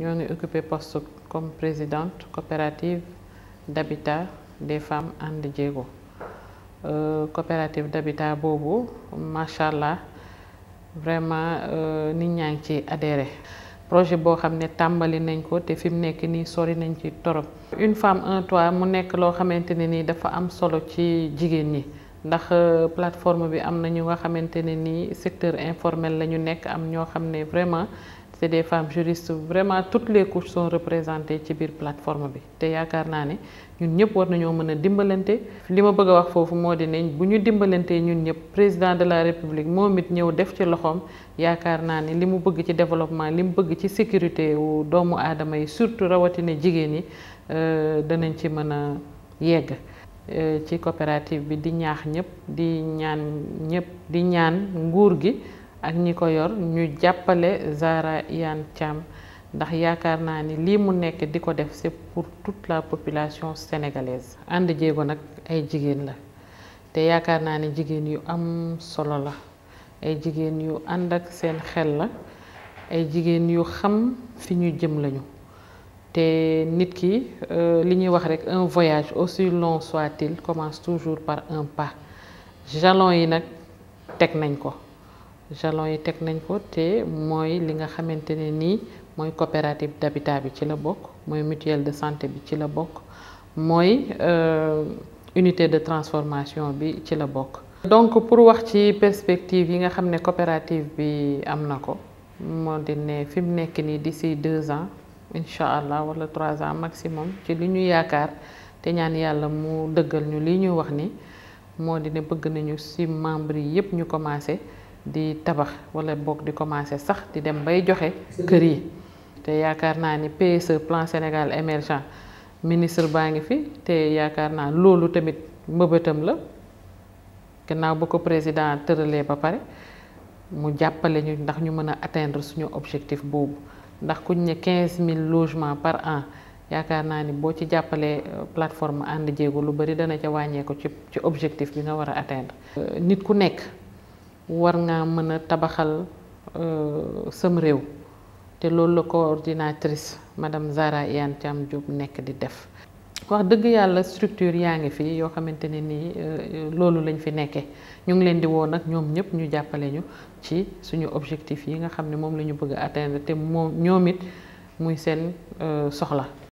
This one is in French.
ñoo ngi occupé poste comme présidente coopérative d'habitat des femmes And Jéego coopérative d'habitat boobu macha allah vraiment adhéré. Projet boo xam ne tàmbali nañ ko te une femme un toit nii dafa am solo ndax plateforme am secteur informel c'est des femmes juristes vraiment toutes les couches sont représentées ci biir plateforme bi. Te yaakaar naa ne ñun ñëpp war nañoo mën a dimbalante. Li ma bëgg ne de la république moom it ñëw def ci loxoom yaakaar naa ne li mu bëgg ci développement li mu bëgg ci sécurité wu doomu aadama yi surtout ñi danañ ci coopérative ñëpp ak ñi ko yor ñu jàppale Zahra Iyane Thiam ndax yaakaar naa ni lii mu nekk di ko def c'est pour toute la population sénégalaise. And Jéego nag ay jigéen la te yaakaar naa ni jigéen yu am solo la. Ay jigéen yu ànd ak seen xel la. Ay jigéen yu xam fi ñu jëm lañu. Te nit ki li ñuy wax rekk un voyage aussi long soit-il commence toujours par un pas. Jalon yi nag teg nañ ko jalon yi teg nañ ko te mooy li nga xamante ne nii coopérative d'habitat bi ci la bokk mooy mutuelle de santé bi ci la bokk mooy unité de transformation bi ci la bokk. Donc pour wax ci perspective yi nga xam coopérative bi am na ko moo di ne fi mu nekk d'ici deux ans incha wala trois ans maximum ci li ñu yaakaar te ñaan yàlla mu dëggal ñu li ñuy wax ni moo di ne bëgg nañu ci membres yi yépp ñu commencé di tabax wala boog di commencé sax di dem bay joxe kër yi. Te yaakaar naa ni PSE plan Sénégal émergent ministre baa ngi fi te yaakaar naa loolu tamit mbëbëtam la. Gannaaw ba ko président tëralee ba pare mu jàppale ñu ndax ñu mën a atteindre suñu objectif boobu. Ndax kuñ ne quinze mille logements par an yaakaar naa ni boo ci jàppalee plateforme ànd Jéego lu bari dana ca wàññeeku ci ci objectif bi nga war a atteindre. Nit ku nekk war nga mën a tabaxal sam réew. Te loolu la coordinatrice madame Zahra Iyane Thiam Diop nekk di def. Wax dëgg yàlla structure yaa ngi fi yoo xamante ne nii loolu lañ fi nekkee ñu ngi leen di woo nag ñoom ñëpp ñu jàppale ñu ci suñu objectif yi nga xam ne moom la ñu bëgg a atteindre te moom ñoom it muy seen soxla.